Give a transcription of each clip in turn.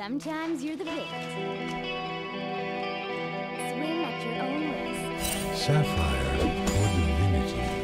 Sometimes you're the victim. Sapphire or Divinity.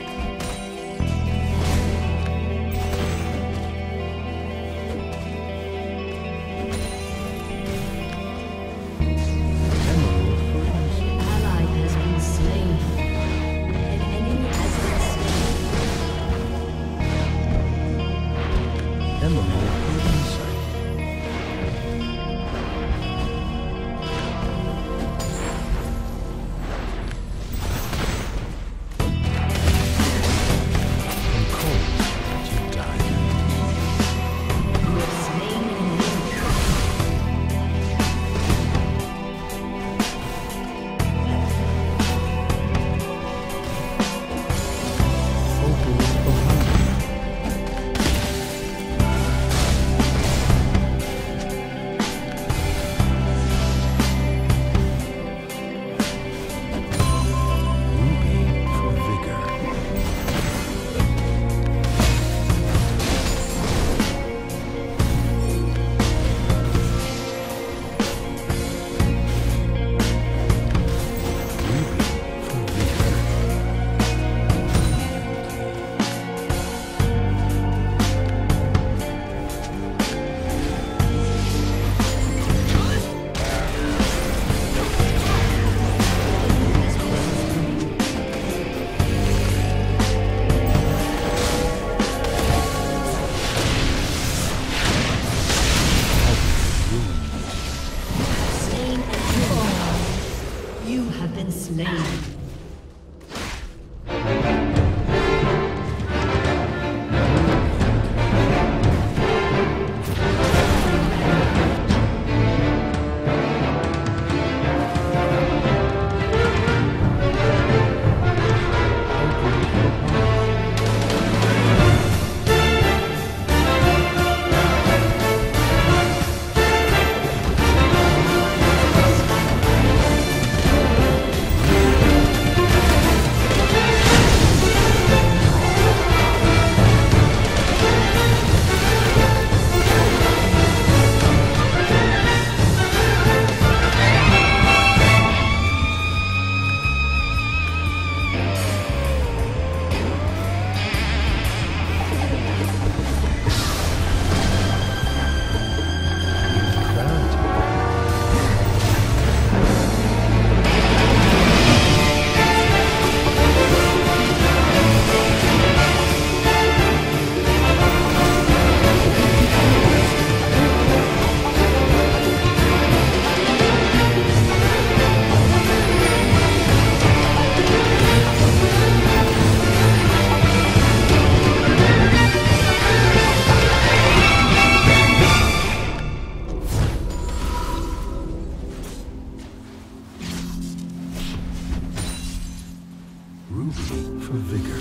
For vigor.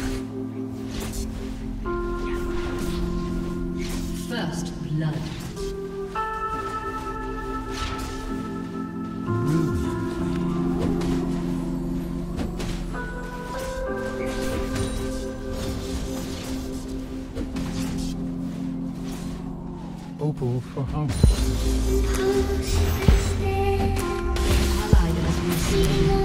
First blood. opal for home. Allied we see.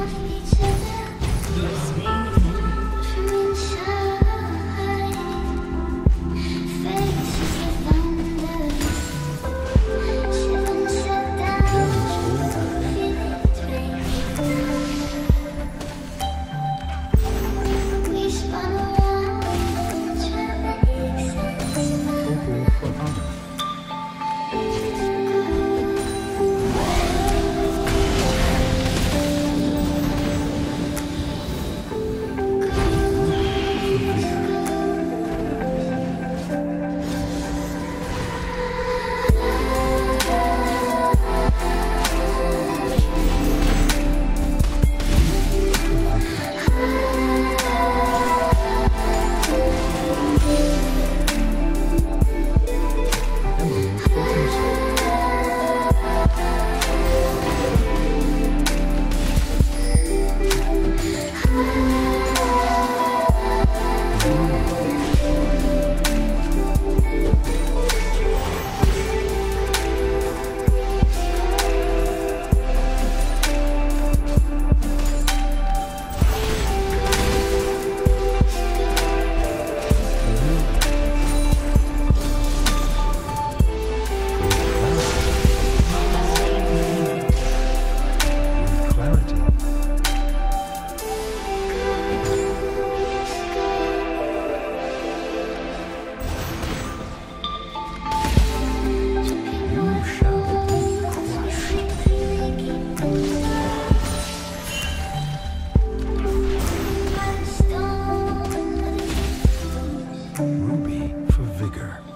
Ruby for vigor.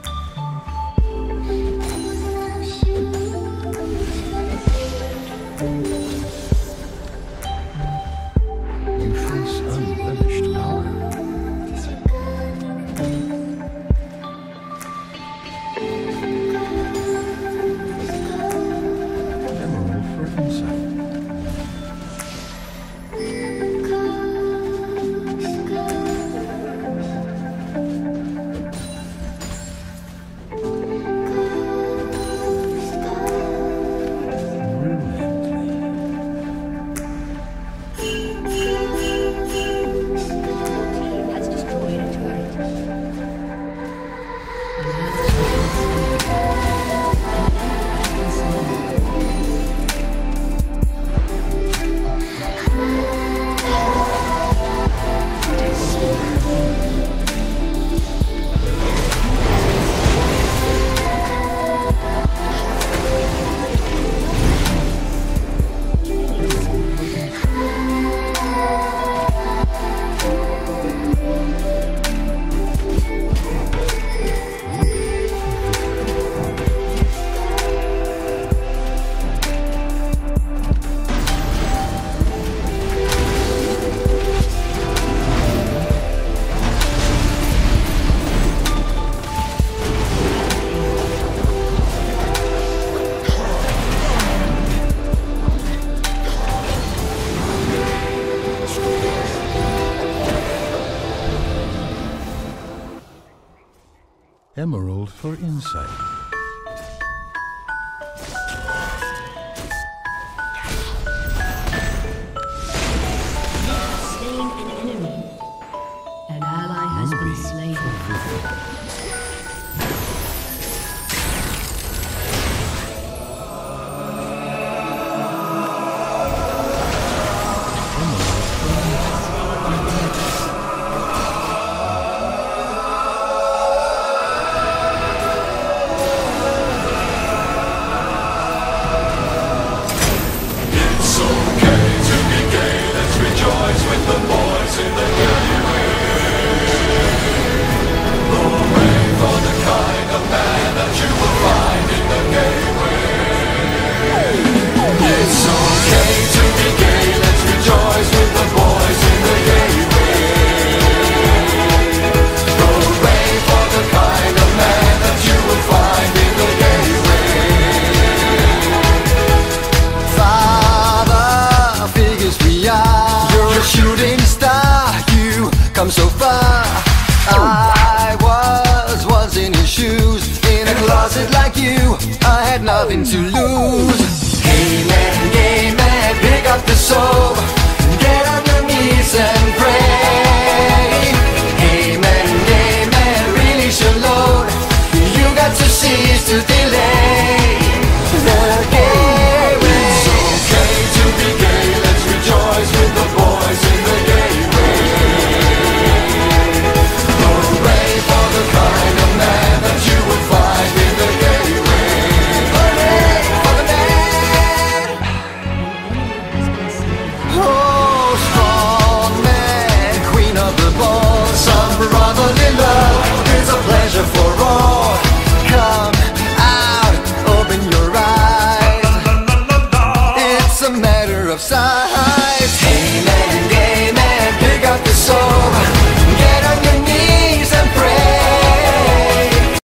Emerald for insight. With the boys in the Hooray for the kind of man that you shoes, in a closet like you. I had nothing to lose. Hey man, gay man, pick up the soul, get on your knees and pray.